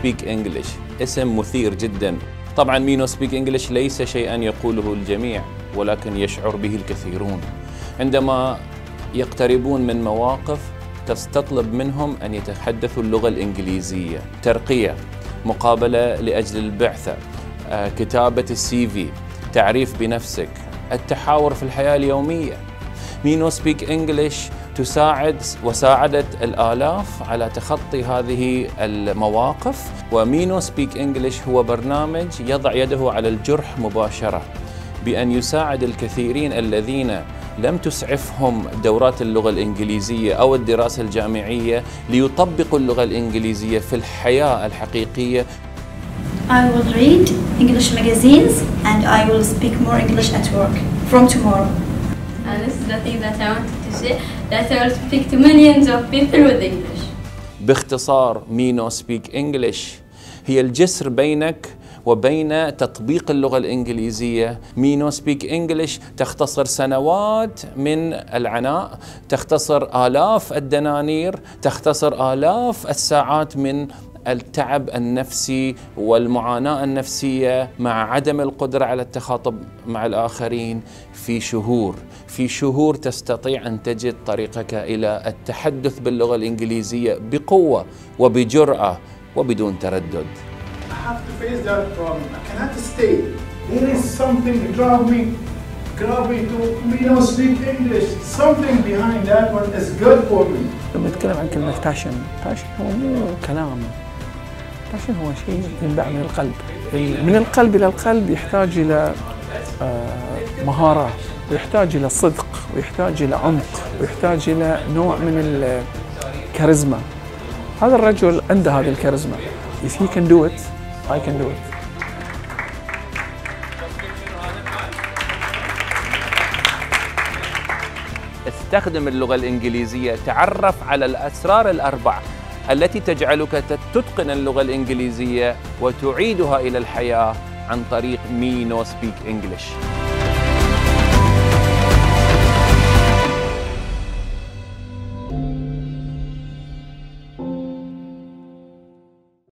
speak English. اسم مثير جدا طبعا Me No Speak English ليس شيئا يقوله الجميع ولكن يشعر به الكثيرون. عندما يقتربون من مواقف تتطلب منهم أن يتحدثوا اللغة الإنجليزية. ترقية مقابلة لأجل البعثه آه، كتابة ال CV تعريف بنفسك التحاور في الحياة اليومية. Me No Speak English تساعد وساعدت الآلاف على تخطي هذه المواقف ومينو سبيك انجلش هو برنامج يضع يده على الجرح مباشرة بأن يساعد الكثيرين الذين لم تسعفهم دورات اللغة الإنجليزية أو الدراسة الجامعية ليطبقوا اللغة الإنجليزية في الحياة الحقيقية I will read English magazines and I will speak more English at work from tomorrow. And this is the thing that I wanted to say, that I will speak to millions of people with English. باختصار Me No Speak English هي الجسر بينك وبين تطبيق اللغة الإنجليزية Me No Speak English تختصر سنوات من العناء تختصر آلاف الدنانير تختصر آلاف الساعات من التعب النفسي والمعاناة النفسية مع عدم القدرة على التخاطب مع الآخرين في شهور في شهور تستطيع أن تجد طريقك إلى التحدث باللغة الإنجليزية بقوة وبجرأة وبدون تردد I have to face that problem. I cannot stay. There is something drive me, drive me to me don't speak English. Something behind that one is good for me. لما نتكلم عن كلمة passion passion هو مو كلام باشن هو شيء ينبع من القلب؟ من القلب إلى القلب يحتاج إلى آه، مهارة ويحتاج إلى صدق ويحتاج إلى عمق ويحتاج إلى نوع من الكاريزما هذا الرجل عنده هذه الكاريزما. If he can do it I can do it. استخدم اللغة الإنجليزية تعرف على الأسرار الأربع التي تجعلك تتقن اللغة الإنجليزية وتعيدها إلى الحياة عن طريق Me No Speak English